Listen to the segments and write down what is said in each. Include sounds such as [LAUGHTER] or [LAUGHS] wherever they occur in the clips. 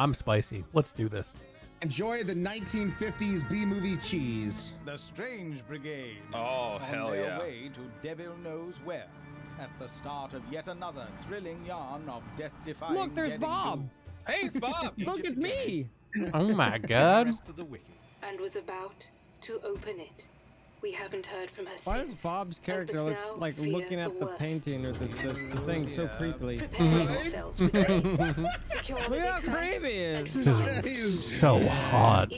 I'm spicy. Let's do this. Enjoy the 1950s B movie cheese. The Strange Brigade. Oh, on hell their yeah. way to devil knows where. At the start of yet another thrilling yarn of death-defying. Look, there's Bob. doom. Hey, it's [LAUGHS] Bob. Look, it's me. [LAUGHS] Oh my god. Rest for the wicked. and was about to open it. We haven't heard from her Why since. does Bob's character must look like looking at the, worst. painting or the, the, the thing so creepily? Prepare [LAUGHS] yourselves, brigade. Secure Look how dig site creepy he and is. follow This is so hot.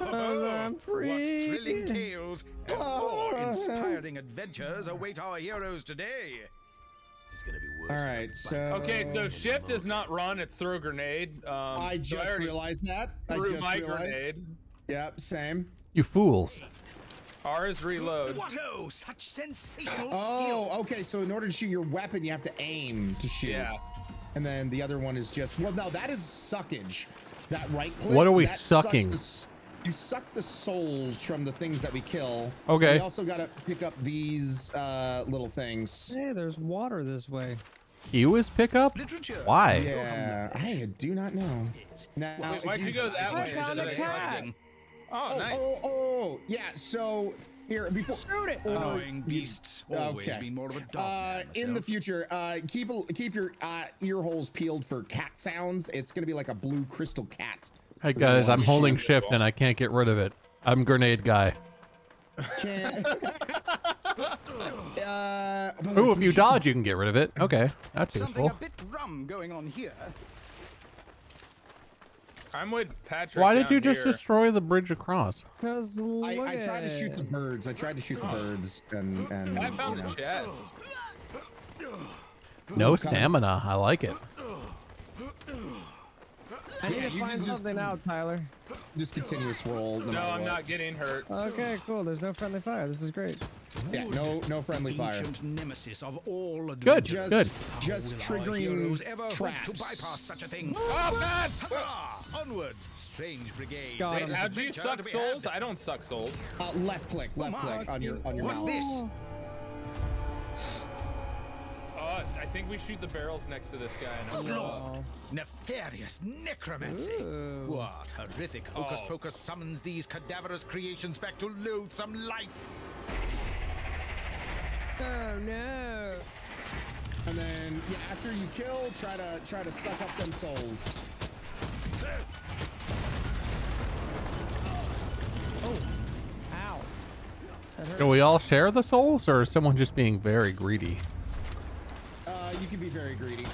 Oh, I'm What thrilling tales and more inspiring adventures await our heroes today. This is gonna be worse. All right, so. Okay, so shift is not run; it's throw grenade. Um, I so just realized that. I threw just my realized. grenade. Yep, same. You fools. R is reload. What oh, such sensational skill! Oh, okay. So in order to shoot your weapon, you have to aim to shoot. Yeah. And then the other one is just well, no, that is suckage. That right click. What are we that sucks sucking? the you suck the souls from the things that we kill. Okay. We also got to pick up these uh, little things. Hey, there's water this way. Q is pickup? Literature. Why? Yeah, I do not know. Now, Wait, why'd you go that I way? Found instead a of cat. collecting? Oh, Oh, nice. oh, oh, yeah. So here, before Shoot it. Annoying beasts. Always Okay. been more of a dog. Uh, in the future, uh, keep keep your uh, ear holes peeled for cat sounds. It's gonna be like a blue crystal cat. Hey guys, I'm holding shift and I can't get rid of it. I'm grenade guy. Can... [LAUGHS] uh, by Ooh, if you dodge, you can get rid of it. Okay, that's Something useful. a bit rum going on here. I'm with Patrick. Why did you just here. destroy the bridge across? Cause the- look I, I tried to shoot the birds. I tried to shoot the birds, and and I you found know. a chest. No Ooh, stamina. I like it. I need Yeah, to you can find just- something out, Tyler. just continuous roll. No, No, I'm what. not getting hurt. Okay, cool. There's no friendly fire. This is great. Yeah, no no friendly fire. Nemesis of all Good, adventurers. good. Just How will our triggering heroes ever traps. to bypass such a thing. Oh, bats! Hurrah! Onwards, strange brigade. Got There's him. an How do you suck souls? I don't suck souls. Uh, left click, left my. click on your on your What's mouse. this? Uh, I think we shoot the barrels next to this guy. Oh, And Lord. Nefarious necromancy. Ooh. What horrific hocus Oh. pocus summons these cadaverous creations back to loathsome life. Oh no. And then yeah, after you kill, try to try to suck up them souls. Ow. That. Do we all share the souls, or is someone just being very greedy? Uh, you can be very greedy.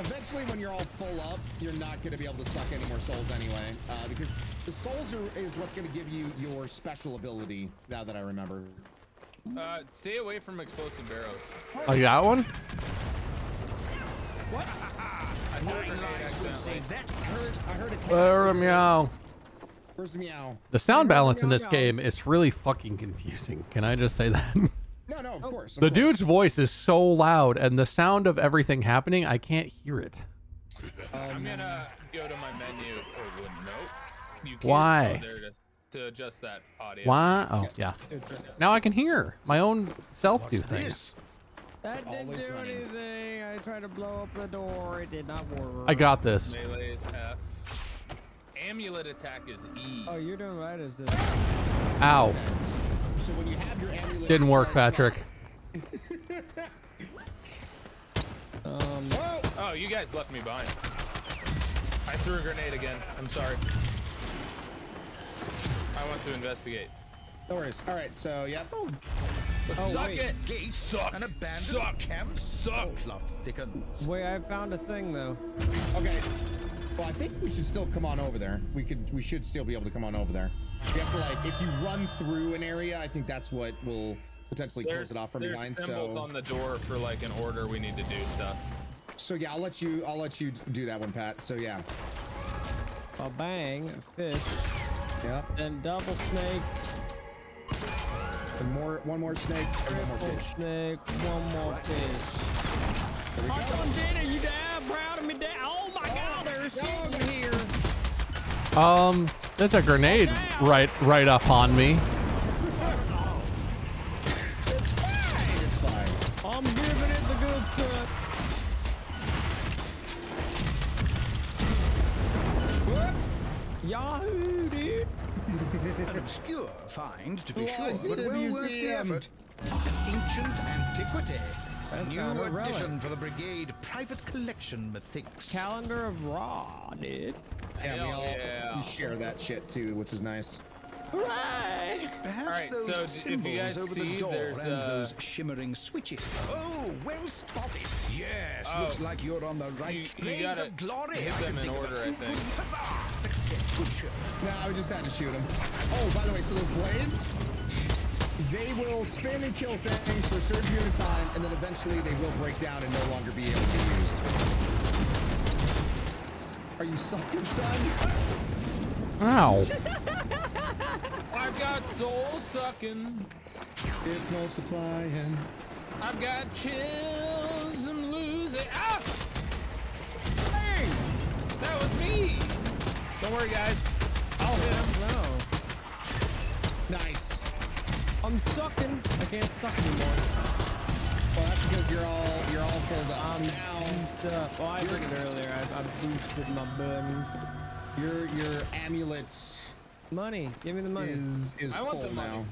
Eventually, when you're all full up, you're not going to be able to suck any more souls anyway, uh, because the souls are, is what's going to give you your special ability. Now that I remember. Uh, stay away from explosive barrels. Oh, you got one? [LAUGHS] I threw a Nine grenade lives would accidentally. save that. I heard, I heard a cat. Where Where's the- meow. Where's the meow? The sound Meow, balance in this meow. game is really fucking confusing. Can I just say that? [LAUGHS] No, no, of course. of the course. dude's voice is so loud, and the sound of everything happening, I can't hear it. I'm gonna go to my menu. Oh, well, nope. You can't Why? go there to, to adjust that audio. Why? Oh, yeah. Now I can hear my own self do things. That didn't Always do running. anything. I tried to blow up the door. It did not work. I got this. Melee is F. Amulet attack is E. Oh, you're doing right as this. Ow. So when you have your amulet, Didn't work, Patrick. [LAUGHS] Um, Oh, you guys left me behind. I threw a grenade again. I'm sorry. I want to investigate. No worries. All right, so yeah. Oh, oh Suck wait. it! Gate Suck! An abandoned Suck! camp. Suck! Oh. Plot thickens. wait, I found a thing though. okay. Well, I think we should still come on over there. We could. We should still be able to come on over there. You have to like, if you run through an area, I think that's what will potentially close it off from there's behind. symbols So, on the door for like an order we need to do stuff. so yeah, I'll let you. I'll let you do that one, Pat. So yeah, A bang, a fish, yeah. then double snake, And more, one more snake, and one more fish. snake, one more fish. There we go. I done you damn proud of me, dad. Oh my god, there's shit here. Um, there's a grenade right right up on me. Find, to be Logs sure, in but a well worth the museum. effort. Ancient antiquity. A new a addition for the brigade private collection, methinks. Calendar of Raw, dude. Yeah, we all yeah. share that shit too, which is nice. Hooray! Perhaps Alright, those so symbols over see, the door and uh, those shimmering switches. Oh, well spotted. Yes, Oh. looks like you're on the right You- you of glory. hit I them can in think of a order, I think. good- Huzzah! Success, good show. No, I just had to shoot him. Oh, by the way, so those blades, they will spin and kill things for a certain period of time, and then eventually they will break down and no longer be able to be used. Are you sucking, son? Ow. [LAUGHS] I've got soul sucking. It's multiplying. I've got chills. I'm losing. Ah! Hey! That was me. Don't worry, guys. I'll hit him. No. Nice. I'm sucking. I can't suck anymore. Well, that's because you're all you're all filled up. I'm now boosted up. Well, I did it earlier. I, I boosted my buttons. your your amulets Money. Give me the money. is is I want full the money. now.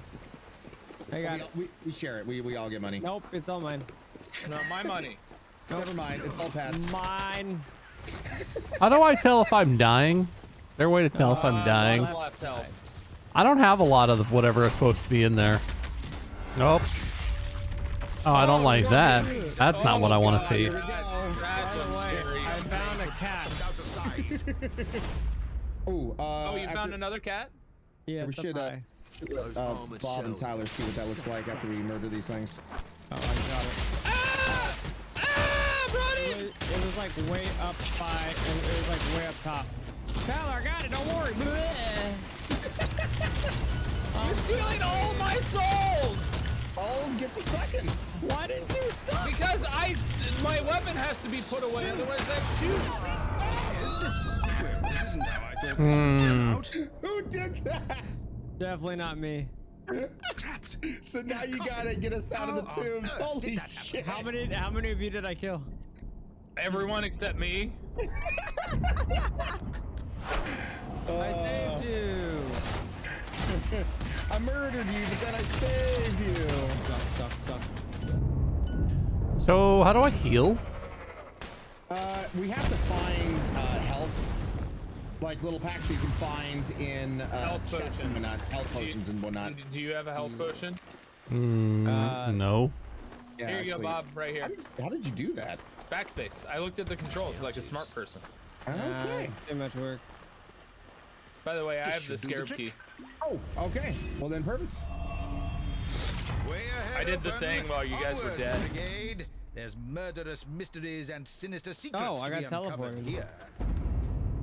I We, got all- it. we, we share it. We we all get money. Nope, it's all mine. No, my money. Never mind. It's all Pat's. Mine. How do I tell if I'm dying? Is there a way to tell if I'm Uh, dying? bottom left help. I don't have a lot of whatever is supposed to be in there. Nope. Oh, I don't like that. That's not what I want to see. Here we go. That's By the way. I found a cat. [LAUGHS] Out of size. Ooh, uh, Oh, you after- found another cat? Yeah, We should, uh, should uh, Bob and Tyler see what that looks like after we murder these things. Oh, I got it. Ah! Ah, It Brody! was, it was like way up by. It was, it was like way up top. Tyler, I got it. Don't worry. Bleh. [LAUGHS] You're stealing all my souls! Oh, get the second. Why didn't you suck? Because I, my weapon has to be put away, otherwise I shoot. [LAUGHS] Well, this isn't how I thought this would turn out. Who did that? Definitely not me. Trapped. So now you gotta get us out of the How on tombs. Holy shit. How many? How many of you did I kill? Everyone except me. [LAUGHS] I saved you. [LAUGHS] I murdered you, but then I saved you. Suck, suck, suck. So how do I heal? Uh, we have to find uh, health, like little packs that you can find in uh, Health chests potion. and whatnot, health Do you- potions and whatnot. Do you have a health potion? Mm, Uh, no. Yeah, Here you go, Bob. Right here. How did, how did you do that? Backspace. I looked at the controls like a smart person. Okay. Uh, too much work. By the way, I have the should do the key. Oh, okay. Well then, perfect. Way ahead, I did the thing while you guys were dead. Brigade. There's murderous mysteries and sinister secrets Oh, I to got be uncovered teleported. here.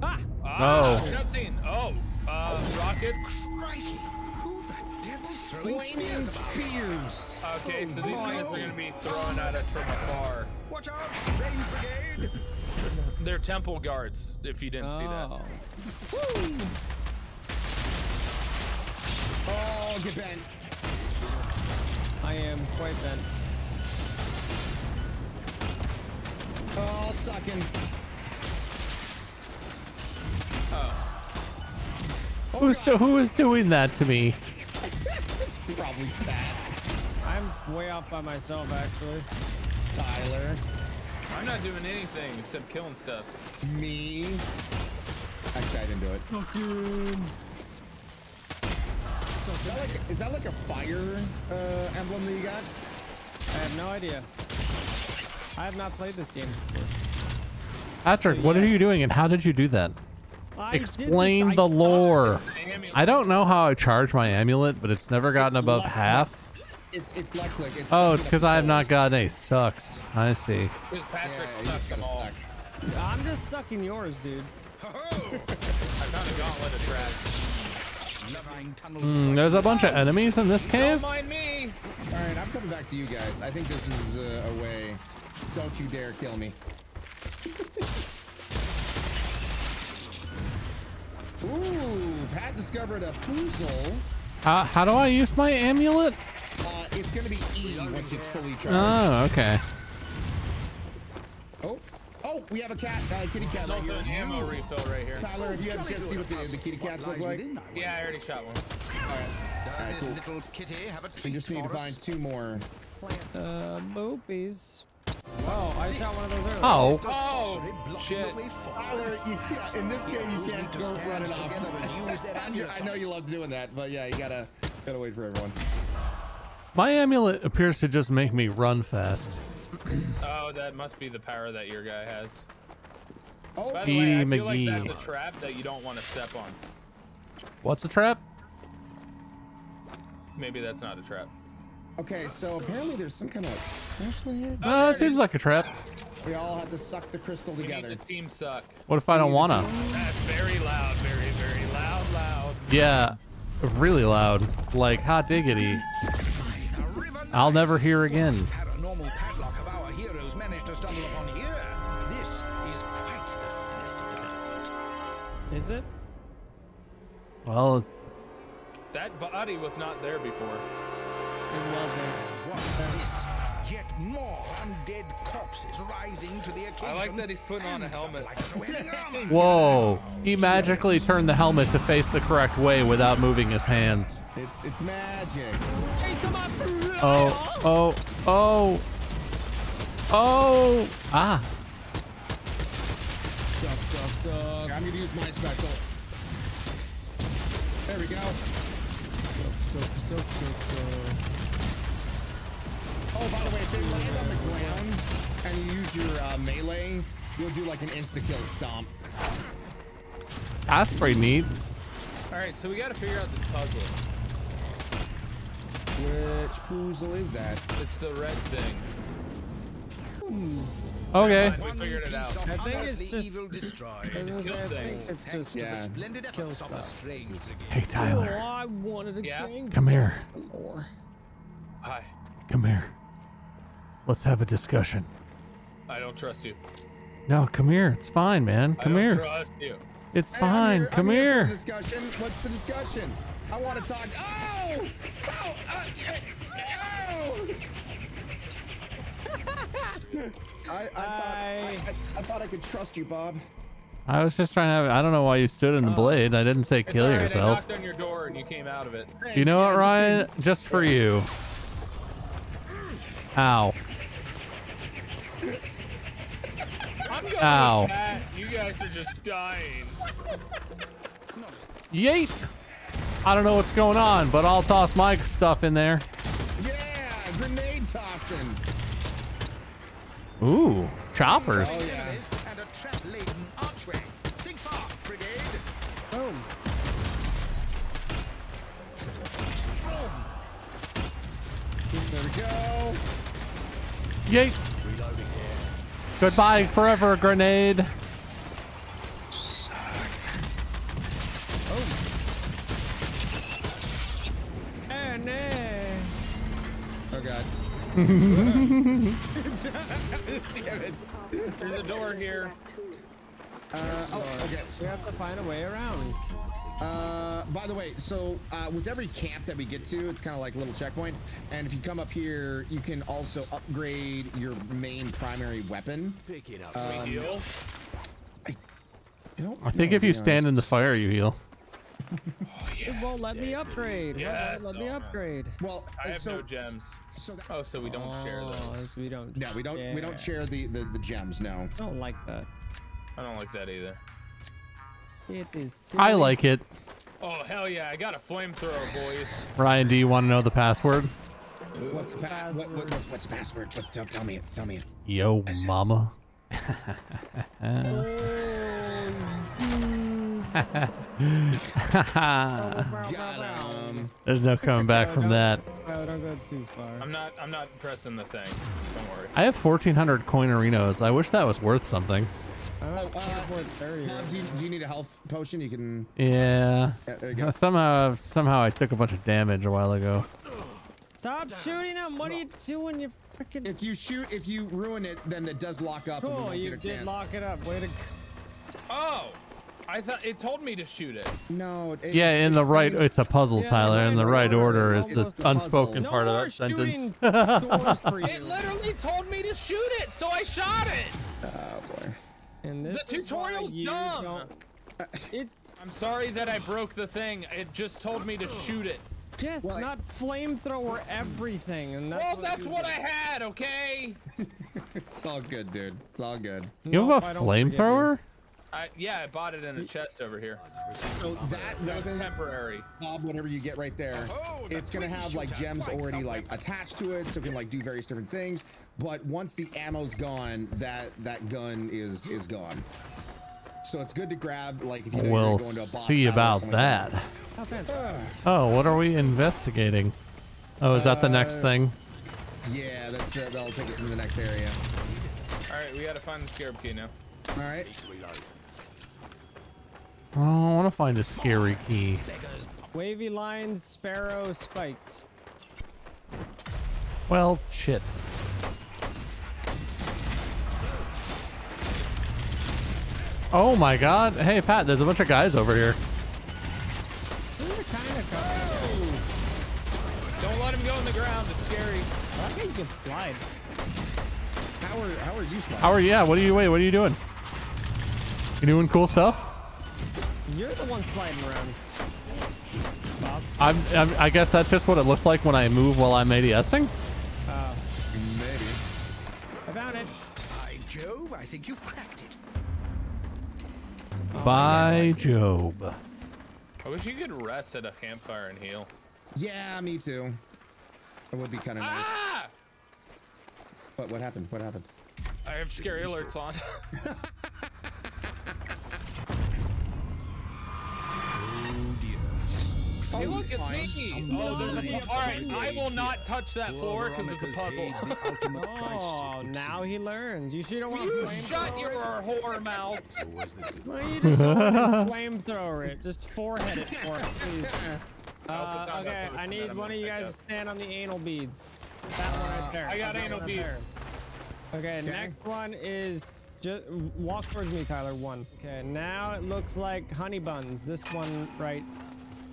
Ah! Ah, Oh. cutscene. Oh, uh, rockets. Crikey! Who the devil's throwing spears spears. Okay, so these Oh, things no. are gonna be thrown at us from afar. Watch out, strange brigade! They're temple guards. If you didn't see that. Oh. Oh, get bent. I am quite bent. Oh, sucking. Who's do- who is doing that to me? Probably fat. I'm way off by myself, actually. Tyler. I'm not doing anything except killing stuff. Me. Actually, I didn't do it. it. Is that like, is that like a fire uh, emblem that you got? I have no idea. I have not played this game before. Patrick, what are you doing and how did you do that? I didn't- Explain the started- lore. I don't know how I charge my amulet, but it's never gotten above half. It's it's left click. It's Oh, it's because I have not gotten got any sucks. I see. Yeah, Patrick you sucked just them all. I'm just sucking yours, dude. Ho [LAUGHS] I found a gauntlet of trash. ho! Levine tunnel. Mm, there's a bunch of enemies in this Don't cave. mind me. All right, I'm coming back to you guys. I think this is uh, a way. Don't you dare kill me. [LAUGHS] Ooh, Pat discovered a foozle. How, how do I use my amulet? Uh, it's gonna be E once it's fully charged. Oh, okay. Oh, oh, we have a cat, uh, kitty cat There's right also here. an ammo refill right here. Tyler, have you had a chance to see what the, the kitty cats look like? Yeah, I already shot one. Does Alright, this cool. little kitty have a treat We just need to for us? find two more. Uh, boopies. Oh, I shot one of those earlier. Oh. Mr. Sorcery shit. the way forward. Tyler, you, [LAUGHS] yeah, in this game you can't go stand run it off. together and [LAUGHS] I, know you amulets. love doing that, but yeah, you gotta gotta wait for everyone. My amulet appears to just make me run fast. [CLEARS THROAT] Oh, that must be the power that your guy has. Oh, By the way, I Speedy feel like McGee. that's a trap that you don't want to step on. What's a trap? Maybe that's not a trap. Okay, so apparently there's some kind of like special here. Oh, Uh, there it it seems like a trap. We all have to suck the crystal We together. need the team suck. What if I don't wanna? That's very loud, very, very loud, loud. Yeah, really loud. Like hot diggity. I'll never hear again. Paranormal padlock of our heroes managed to stumble upon here. This is quite the sinister development. Is it? Well, it's, That body was not there before. It wasn't. What's this? Yet more undead corpses rising to the occasion. I like that he's putting on a helmet. like sweating armor. whoa! He magically turned the helmet to face the correct way without moving his hands. It's it's magic. Chase him up! Oh, oh, oh, oh! Ah! Suck, suck, suck. I'm gonna use my special. There we go. Suck, suck, suck, suck. Oh, by the way, if they land on the ground and you use your uh, melee, you'll do like an insta kill stomp. That's pretty neat. All right, so we got to figure out this puzzle. Which puzzle is that? It's the red thing. Okay. We figured it out. I think it's just- evil destroyed. I was gonna say, I think things. it's just. Yeah. splendid Kill efforts of the stuff. strange brigade. Hey, Oh, Tyler. I wanted to Yeah? gang Come here. Hi. Come here. Let's have a discussion. I don't trust you. No, come here. It's fine, man. Come I Come don't here. trust you. It's Hey, fine. here- Come I'm here. here. the discussion. What's the discussion? I want to talk. Oh! Oh! Uh, oh! [LAUGHS] I, I, thought, I, I, I thought I could trust you, Bob. I was just trying to have. I don't know why you stood in the blade. I didn't say It's kill all right, I yourself. knocked on your door and you came out of it. You know Thanks, what, Ryan? just Just for you. Ow. I'm going Ow. that. You guys are just dying. Yeet. I don't know what's going on, but I'll toss my stuff in there. Yeah, grenade tossing. Ooh, choppers. Oh yeah. Enemies and a trap-laden archway. Think fast, brigade. Boom. There we go. Yeet. Goodbye forever, grenade. Nah. Oh god. There's a door here. Uh, oh, okay. We have to find a way around. Uh, by the way, so uh, with every camp that we get to, it's kind of like a little checkpoint. And if you come up here, you can also upgrade your main primary weapon. Sweet deal. Don't I think if you be stand in the fire, you heal. It won't let me upgrade. Why Yes, won't let me oh, upgrade. Well, I have so, no gems. so that, Oh, so we don't share Oh, those. so we don't. no, we don't. We don't share the, the the gems. No. I don't like that. I don't like that either. It is. I like it. Oh, hell yeah. I got a flamethrower, boys. Ryan, do you want to know the password? What's the pa- what, what, what's, what's the password? What's tell, tell me it. Tell me it. Yo, mama. [LAUGHS] There's no coming back from that. No, don't go too far. I'm not I'm not pressing the thing. Don't worry. I have 1,400 coinerinos. I wish that was worth something. I'm Oh, uh. Bob, do you, do you need a health potion? You can. Yeah. Yeah, there you go. Somehow, somehow I took a bunch of damage a while ago. Stop shooting him! What are you doing? You freaking. If you shoot, if you ruin it, then it does lock up. and Cool, you did chance. lock it up. Way to. Oh! I thought it told me to shoot it. No. It, Yeah, it's- in the right, fine. it's a puzzle, Yeah, Tyler. In the right right order order is is the the unspoken puzzle. part of more that sentence. shooting [LAUGHS] doors for It literally told me to shoot it, so I shot it. Oh boy. And this The tutorial's you dumb. [LAUGHS] It I'm sorry that I broke the thing. It just told me to shoot it. Yes, Well, not flamethrower everything. And that's Well, what that's you what do. I had, okay? [LAUGHS] It's all good, dude. It's all good. You have I a don't forgive you. flamethrower? I, yeah, I bought it in a chest over here. So that It was weapon, temporary. Bob, whatever you get right there, Oh, it's gonna have like gems Right, already like then. attached to it, so it can like do various different things. But once the ammo's gone, that that gun is is gone. So it's good to grab like if you know We'll you're going to a boss see about something like that. Oh. Oh, what are we investigating? Oh, is that the next Uh, thing? Yeah, that's uh, that'll take us into the next area. All right, we gotta find the scarab key now. All right. Oh, I want to find a scary key. Wavy lines, sparrow, spikes. Well, shit. Oh my god. Hey, Pat, there's a bunch of guys over here. These are kind of. Oh! Don't let him go in the ground. It's scary. I like how you can slide. How are how are you sliding? How are you? Yeah, what are you, wait, what are you doing? You doing cool stuff? You're the one sliding around. Bob. I'm, I'm, I guess that's just what it looks like when I move while I'm ADSing. Maybe. I found it. By Jove, I think you've cracked it. By Job. I wish you could rest at a campfire and heal. Yeah, me too. It would be kind of nice. Ah! What what happened? What happened? I have scary alerts on. [LAUGHS] Hey, look, it's me. Oh, there's a. All right, I will not touch that floor because it's a puzzle. [LAUGHS] Oh, now he learns. You should have want You to shut your whore mouth. Well, you just go [LAUGHS] ahead flamethrower it. Just forehead it for us, please. [LAUGHS] I Uh, okay, I need one of you guys up. to stand on the anal beads. That one right there. I got That anal one beads. there. Okay, next one is just walk towards me, Tyler. One. Okay, now it looks like honey buns. This one right,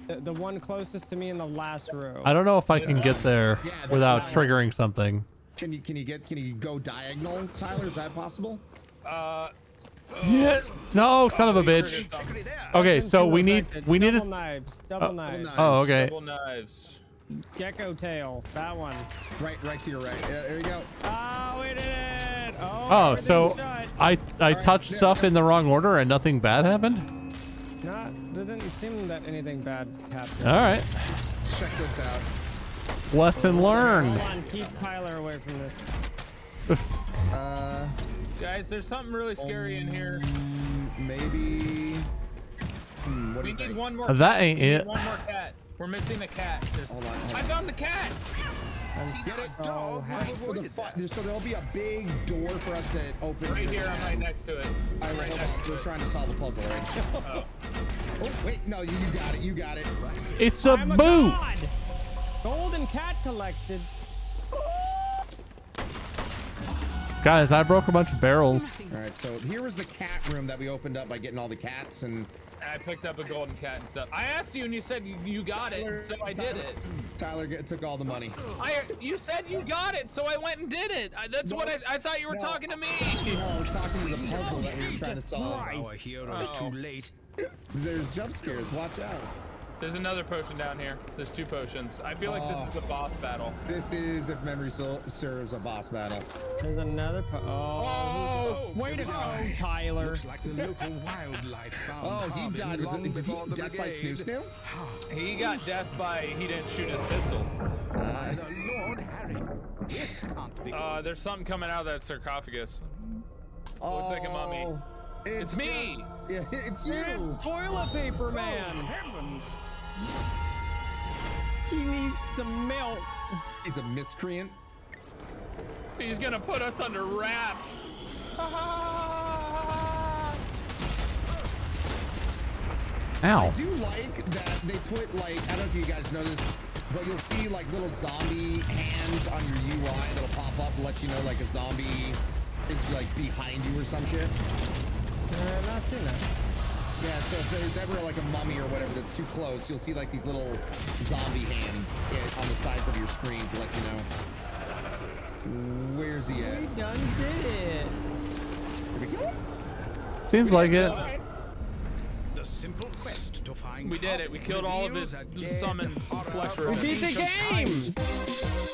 the, the one closest to me in the last row. I don't know if I can get there Yeah, without fine. triggering something. Can you can you get can you go diagonal, Tyler? Is that possible? Uh, Yeah. No, son of a bitch. Okay, so we need we need double a knives. Double Oh. knives. knives. Oh, okay. Double knives. Gecko tail. That one. Right, right to your right. Yeah, there you go. Oh, we did it. Oh, Oh, everything's so shut. I I right, touched yeah, stuff yeah. in the wrong order and nothing bad happened. Not, didn't seem that anything bad happened. All right. Let's check this out. Lesson learned. Hold on, keep Tyler away from this. Uh, Guys, there's something really scary in here. maybe. Hmm, what do We you need think? one more. That ain't We need it. One more cat. We're missing a cat. There's- Hold on, hold I found the cat. Get it? so Dog. happy. So, the fu- so there'll be a big door for us to open. Right here. I'm right next to it. All right, right hold on. We're it. trying to solve a puzzle, right? Oh. Oh, wait, no, you, you got it. You got it. It's a I'm a boot. god! Golden cat collected. Guys, I broke a bunch of barrels. All right, so here was the cat room that we opened up by getting all the cats and I picked up a golden cat and stuff. I asked you and you said you, you got it, so I did it. Tyler get, took all the money. I you said you got it, so I went and did it. I, that's what I, I thought you were No. talking to me. No, I was talking to the puzzle that we were trying to solve. Our hero is Oh. too late. There's jump scares. Watch out. There's another potion down here. There's two potions. I feel like this is a boss battle. This is, if memory serves, a boss battle. There's another. Po- oh, Oh, way to go, Tyler. Looks like the local wildlife found Oh, he died with long the, did he before the death by brigade. Snoo Snoo? he got death by he didn't shoot his pistol. By the Lord Harry. This can't be. Uh, there's something coming out of that sarcophagus. Looks like a mummy. Oh, It's me. just- yeah, [LAUGHS] it's you. It's toilet paper oh, man. heavens! He needs some milk. He's a miscreant. He's gonna put us under wraps. [LAUGHS] Ow. I do like that they put like I don't know if you guys know this, but you'll see like little zombie hands on your UI that'll pop up and let you know like a zombie is like behind you or some shit. Uh, not seen that. Yeah, so if there's ever like a mummy or whatever that's too close, you'll see like these little zombie hands on the sides of your screen to let you know. Where's he at? We done did it. Did we kill him? Seems like it. Alright. The simple quest find We did it. We killed all of his summoned horror flesh from roots. We beat the game! times.